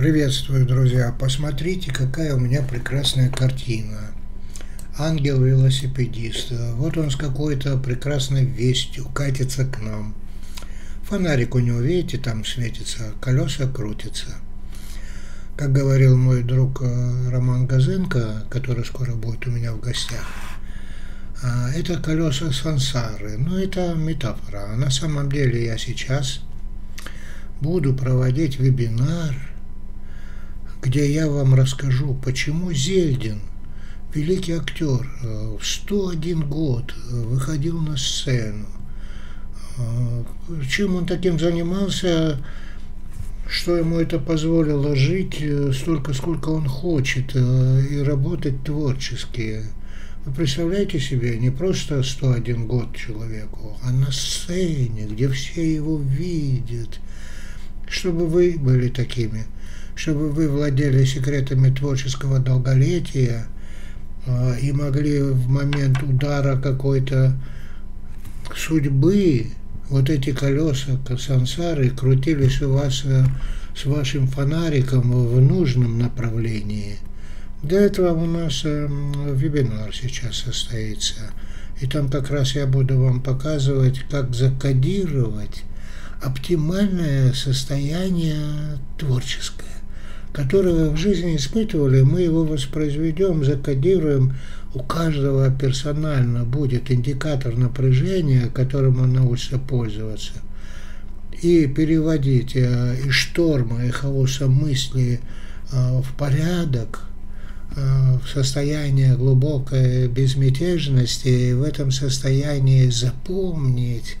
Приветствую, друзья! Посмотрите, какая у меня прекрасная картина. Ангел-велосипедист. Вот он с какой-то прекрасной вестью катится к нам. Фонарик у него, видите, там светится, колеса крутятся. Как говорил мой друг э, Роман Газенко, который скоро будет у меня в гостях, а, это колеса сансары. Ну, это метафора. А на самом деле я сейчас буду проводить вебинар – где я вам расскажу, почему Зельдин, великий актер, э, в 101 год э, выходил на сцену. Э, чем он таким занимался, что ему это позволило жить столько, сколько он хочет, и работать творчески. Вы представляете себе, не просто 101 год человеку, а на сцене, где все его видят, чтобы вы были такими – чтобы вы владели секретами творческого долголетия э, и могли в момент удара какой-то судьбы вот эти колеса сансары крутились у вас э, с вашим фонариком в нужном направлении. Для этого у нас э, вебинар сейчас состоится. И там как раз я буду вам показывать, как закодировать оптимальное состояние творческое которое в жизни испытывали, мы его воспроизведем, закодируем. У каждого персонально будет индикатор напряжения, которым он научится пользоваться. И переводить э, из шторма и хаоса мысли э, в порядок, э, в состояние глубокой безмятежности, и в этом состоянии запомнить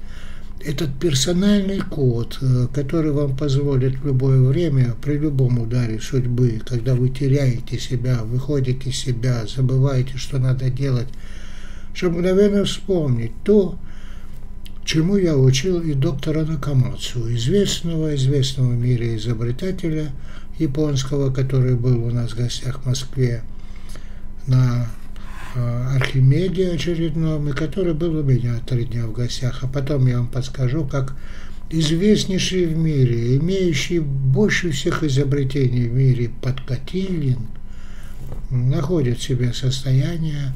этот персональный код, э, который вам позволит в любое время, при любом ударе судьбы, когда вы теряете себя, выходите из себя, забываете, что надо делать, чтобы мгновенно вспомнить то, чему я учил и доктора Накамацу, известного, известного в мире изобретателя японского, который был у нас в гостях в Москве на Архимеде очередном, и который был у меня три дня в гостях. А потом я вам подскажу, как известнейший в мире, имеющий больше всех изобретений в мире подкатилин, находит в себе состояние,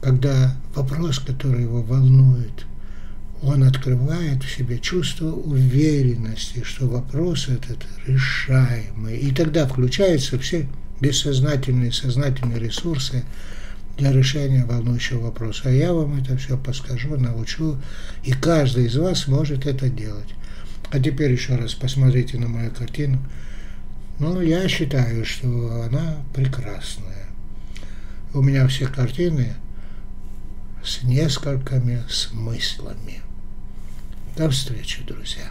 когда вопрос, который его волнует, он открывает в себе чувство уверенности, что вопрос этот решаемый. И тогда включаются все бессознательные, сознательные ресурсы, для решения волнующего вопроса. А я вам это все подскажу, научу, и каждый из вас может это делать. А теперь еще раз посмотрите на мою картину. Ну, я считаю, что она прекрасная. У меня все картины с несколькими смыслами. До встречи, друзья.